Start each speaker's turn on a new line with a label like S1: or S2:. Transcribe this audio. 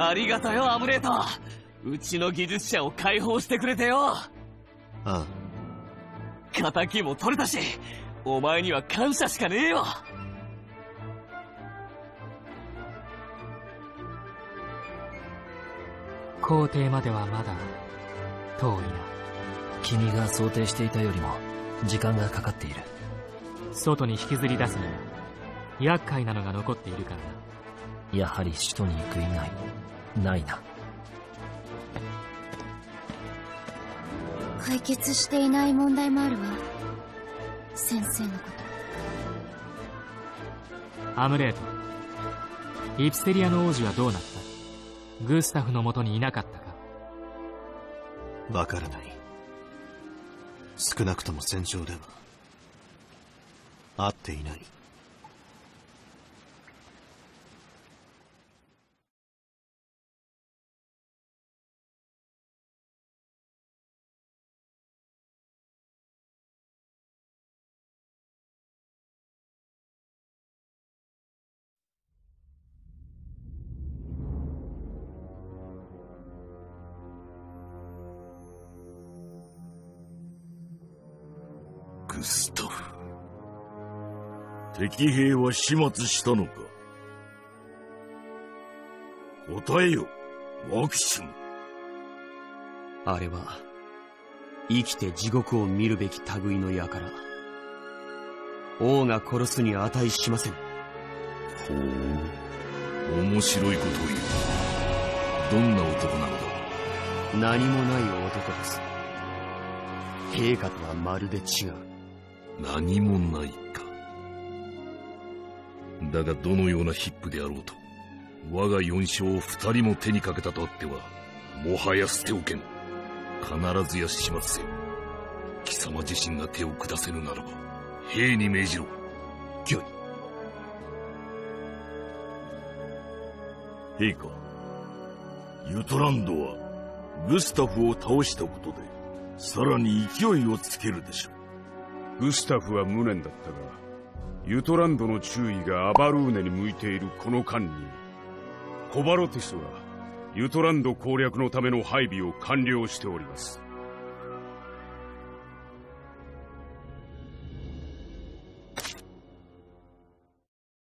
S1: ありがとよアムレート。うちの技術者を解放してくれてよ。
S2: ああ。
S1: 仇も取れたしお前には感謝しかねえよ。
S3: 皇帝まではまだ遠いな。
S4: 君が想定していたよりも時間がかかっている。
S3: 外に引きずり出すには厄介なのが残っているからな。
S4: やはり首都に行く以外ないな。
S5: 解決していない問題もあるわ。先生のこ
S3: アムレート。イプセリアの王子はどうなった？グスタフのもとにいなかったか。
S2: わからない。少なくとも戦場では。会っていない
S6: グスタフ。敵兵は始末したのか。答えよマキシム
S7: あれは生きて地獄を見るべき類の輩。王が殺すに値しません。
S6: ほう。面白いことを言う。どんな男なのだ。
S7: 何もない男です。陛下とはまるで違う
S6: 何もないか。だがどのようなヒップであろうと我が四将を二人も手にかけたとあってはもはや捨ておけん。必ずや始末せよ貴様自身が手を下せぬならば兵に命じろ。
S7: 御
S6: 意陛下ユトランドはグスタフを倒したことでさらに勢いをつけるでしょう
S8: グスタフは無念だったがユトランドの注意がアバルーネに向いているこの間にコバロティスはユトランド攻略のための配備を完了しております。